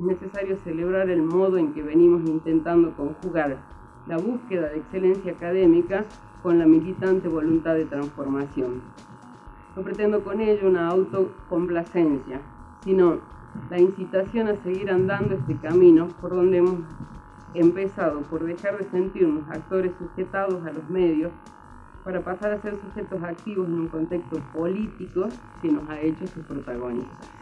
es necesario celebrar el modo en que venimos intentando conjugar la búsqueda de excelencia académica con la militante voluntad de transformación. No pretendo con ello una autocomplacencia, sino la incitación a seguir andando este camino por donde hemos empezado por dejar de sentirnos actores sujetados a los medios para pasar a ser sujetos activos en un contexto político que nos ha hecho sus protagonistas.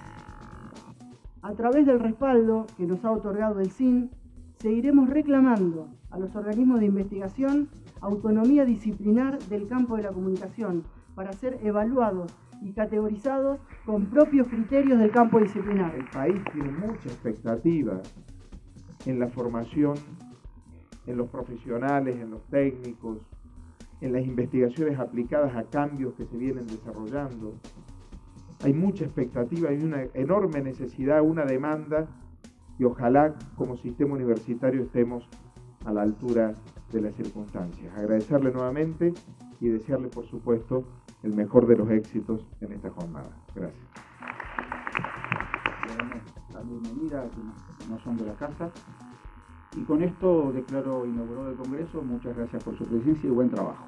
A través del respaldo que nos ha otorgado el CIN, seguiremos reclamando a los organismos de investigación autonomía disciplinar del campo de la comunicación para ser evaluados y categorizados con propios criterios del campo disciplinar. El país tiene mucha expectativa en la formación, en los profesionales, en los técnicos, en las investigaciones aplicadas a cambios que se vienen desarrollando. Hay mucha expectativa, hay una enorme necesidad, una demanda y ojalá como sistema universitario estemos a la altura de las circunstancias. Agradecerle nuevamente y desearle, por supuesto, el mejor de los éxitos en esta jornada. Gracias. La bienvenida a no son de la casa. Y con esto declaro inaugurado el Congreso. Muchas gracias por su presencia y buen trabajo.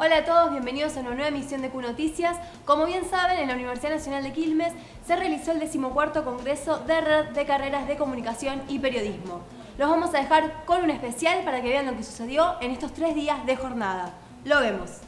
Hola a todos, bienvenidos a una nueva emisión de Q Noticias. Como bien saben, en la Universidad Nacional de Quilmes se realizó el decimocuarto Congreso de Red de Carreras de Comunicación y Periodismo. Los vamos a dejar con un especial para que vean lo que sucedió en estos tres días de jornada. Lo vemos.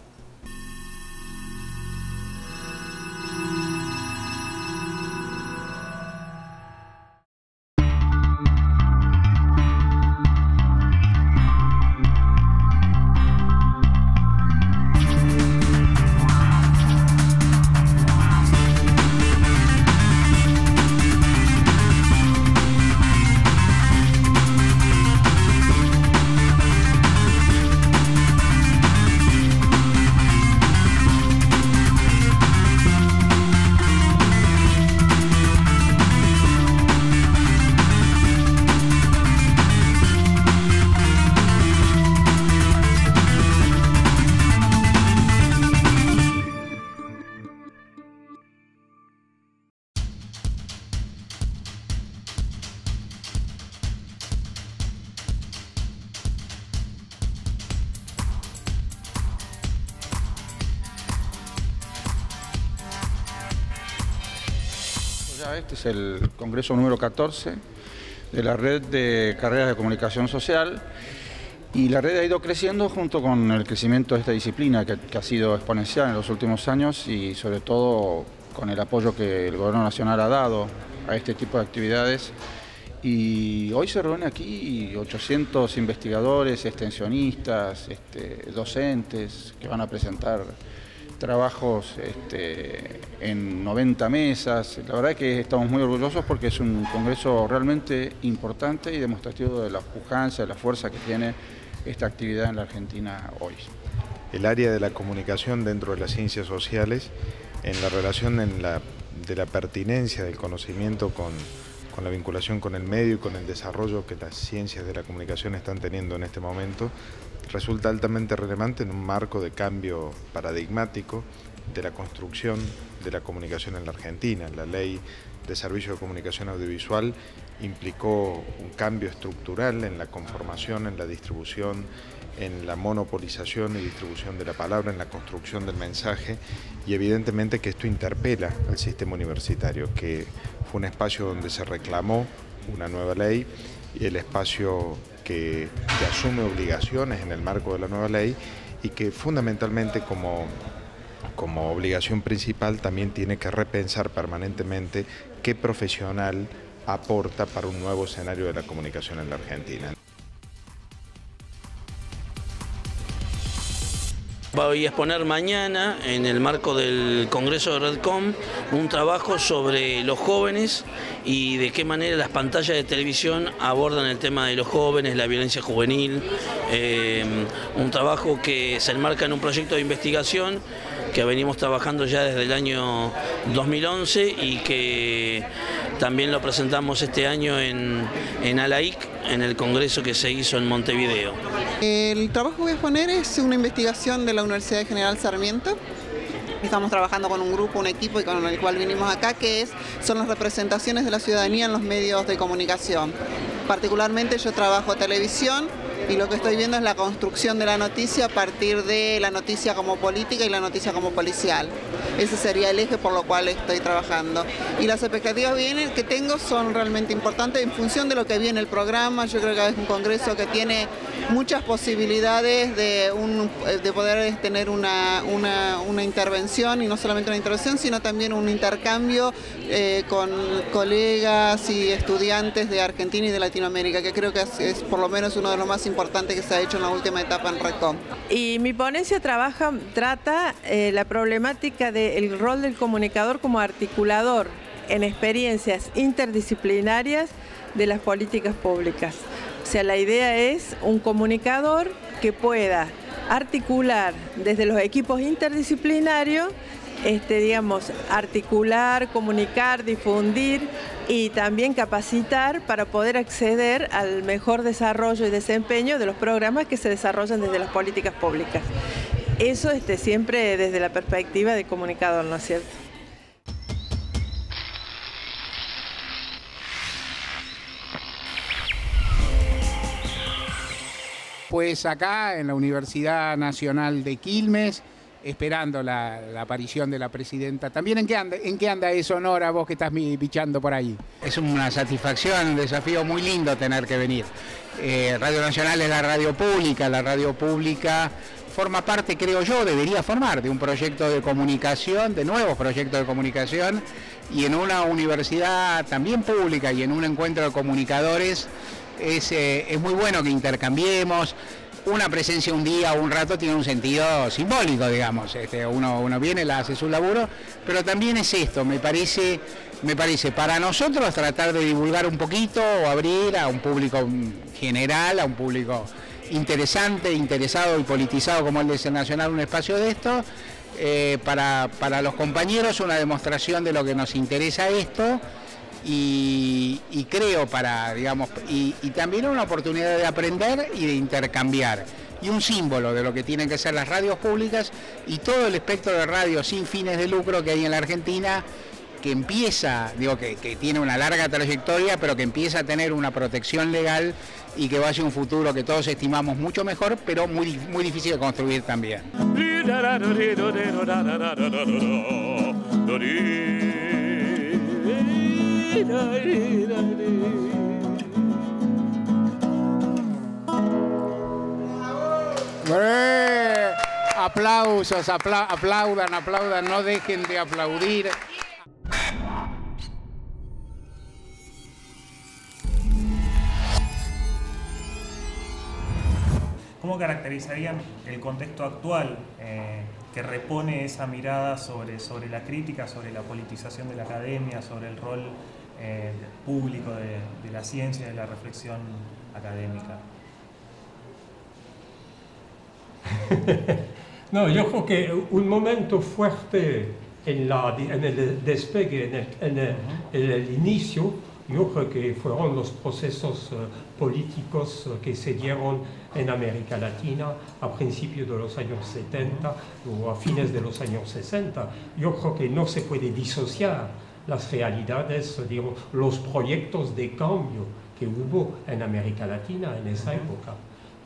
Este es el congreso número 14 de la red de carreras de comunicación social y la red ha ido creciendo junto con el crecimiento de esta disciplina que, ha sido exponencial en los últimos años y sobre todo con el apoyo que el gobierno nacional ha dado a este tipo de actividades. Y hoy se reúne aquí 800 investigadores, extensionistas, este, docentes que van a presentar trabajos este, en 90 mesas. La verdad es que estamos muy orgullosos porque es un congreso realmente importante y demostrativo de la pujanza, de la fuerza que tiene esta actividad en la Argentina hoy. El área de la comunicación dentro de las ciencias sociales, en la relación de la pertinencia del conocimiento con, con la vinculación con el medio y con el desarrollo que las ciencias de la comunicación están teniendo en este momento, resulta altamente relevante en un marco de cambio paradigmático de la construcción de la comunicación en la Argentina. La ley de servicio de comunicación audiovisual implicó un cambio estructural en la conformación, en la distribución, en la monopolización y distribución de la palabra, en la construcción del mensaje y evidentemente que esto interpela al sistema universitario, que fue un espacio donde se reclamó una nueva ley el espacio que, asume obligaciones en el marco de la nueva ley y que fundamentalmente como, como obligación principal también tiene que repensar permanentemente qué profesional aporta para un nuevo escenario de la comunicación en la Argentina. Voy a exponer mañana, en el marco del Congreso de Redcom, un trabajo sobre los jóvenes y de qué manera las pantallas de televisión abordan el tema de los jóvenes, la violencia juvenil. Eh, un trabajo que se enmarca en un proyecto de investigación que venimos trabajando ya desde el año 2011 y que también lo presentamos este año en, en ALAIC, en el congreso que se hizo en Montevideo. El trabajo que voy a exponer es una investigación de la Universidad General Sarmiento estamos trabajando con un grupo, un equipo y con el cual vinimos acá, que es, son las representaciones de la ciudadanía en los medios de comunicación. Particularmente yo trabajo televisión y lo que estoy viendo es la construcción de la noticia a partir de la noticia como política y la noticia como policial. Ese sería el eje por lo cual estoy trabajando. Y las expectativas que tengo son realmente importantes en función de lo que viene el programa. Yo creo que es un congreso que tiene muchas posibilidades de, de poder tener una, una, intervención y no solamente una intervención, sino también un intercambio eh, con colegas y estudiantes de Argentina y de Latinoamérica, que creo que es, por lo menos uno de los más importantes que se ha hecho en la última etapa en RECOM. Y mi ponencia trata eh, la problemática del rol del comunicador como articulador en experiencias interdisciplinarias de las políticas públicas. O sea, la idea es un comunicador que pueda articular desde los equipos interdisciplinarios, este, digamos, articular, comunicar, difundir y también capacitar para poder acceder al mejor desarrollo y desempeño de los programas que se desarrollan desde las políticas públicas. Eso este, siempre desde la perspectiva de comunicador, ¿no es cierto? Pues acá en la Universidad Nacional de Quilmes, esperando la, aparición de la presidenta. ¿También en qué anda, en qué anda eso, Nora, vos que estás bichando por ahí? Es una satisfacción, un desafío muy lindo tener que venir. Eh, radio Nacional es la radio pública, la radio pública forma parte, creo yo, debería formar de un proyecto de comunicación, de nuevos proyectos de comunicación, y en una universidad también pública y en un encuentro de comunicadores eh, es, muy bueno que intercambiemos. Una presencia un día o un rato tiene un sentido simbólico, digamos. Este, uno, uno viene, la hace su laburo, pero también es esto, me parece, me parece para nosotros tratar de divulgar un poquito o abrir a un público general, a un público interesante, interesado y politizado como el de Nacional, un espacio de esto. Eh, para, para los compañeros una demostración de lo que nos interesa esto y, creo para, digamos, y, también una oportunidad de aprender y de intercambiar. Y un símbolo de lo que tienen que ser las radios públicas y todo el espectro de radios sin fines de lucro que hay en la Argentina, que empieza, digo que, tiene una larga trayectoria, pero que empieza a tener una protección legal y que va a ser un futuro que todos estimamos mucho mejor, pero muy, muy difícil de construir también. Aplausos, aplaudan, aplaudan, no dejen de aplaudir. ¿Cómo caracterizarían el contexto actual eh, que repone esa mirada sobre, sobre la crítica, sobre la politización de la academia, sobre el rol eh, público de, de, la ciencia y de la reflexión académica. no, yo creo que un momento fuerte en, la, en el despegue, en el, en el, inicio, yo creo que fueron los procesos eh, políticos eh, que se dieron en América Latina a principios de los años 70 o a fines de los años 60. Yo creo que no se puede disociar las realidades, digamos, los proyectos de cambio que hubo en América Latina en esa época.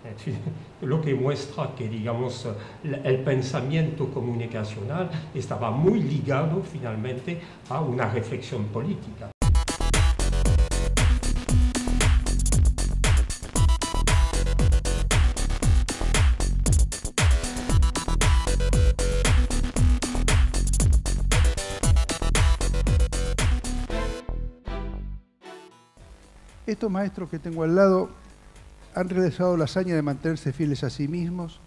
Lo que muestra que, digamos, el pensamiento comunicacional estaba muy ligado finalmente a una reflexión política. Maestros que tengo al lado han realizado la hazaña de mantenerse fieles a sí mismos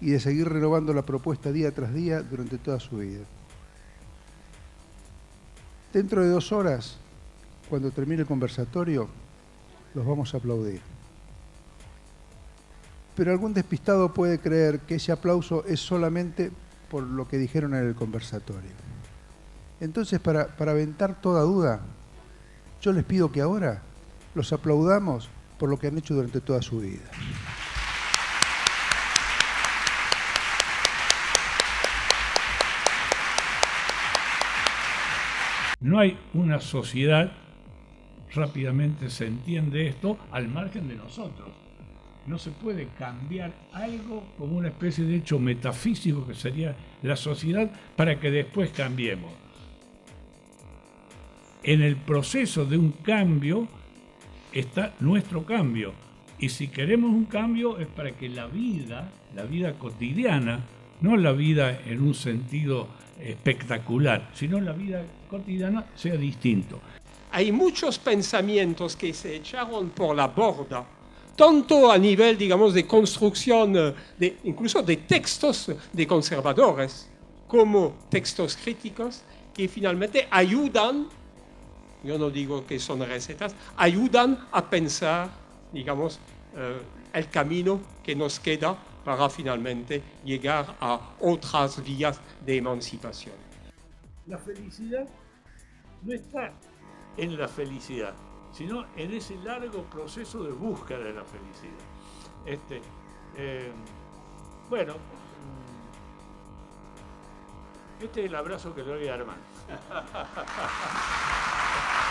y de seguir renovando la propuesta día tras día durante toda su vida. Dentro de dos horas, cuando termine el conversatorio, los vamos a aplaudir. Pero algún despistado puede creer que ese aplauso es solamente por lo que dijeron en el conversatorio. Entonces, para aventar toda duda, yo les pido que ahora los aplaudamos por lo que han hecho durante toda su vida. No hay una sociedad, rápidamente se entiende esto, al margen de nosotros. No se puede cambiar algo como una especie de hecho metafísico que sería la sociedad para que después cambiemos. En el proceso de un cambio está nuestro cambio. Y si queremos un cambio es para que la vida, la vida cotidiana, no la vida en un sentido espectacular, sino la vida cotidiana sea distinto. Hay muchos pensamientos que se echaron por la borda, tanto a nivel, digamos, de construcción, eh, de, incluso de textos de conservadores, como textos críticos, que finalmente ayudan, yo no digo que son recetas, ayudan a pensar, digamos, eh, el camino que nos queda para finalmente llegar a otras vías de emancipación. La felicidad no está en la felicidad, sino en ese largo proceso de búsqueda de la felicidad. Este, eh, bueno, este es el abrazo que le doy a Armando. Thank you.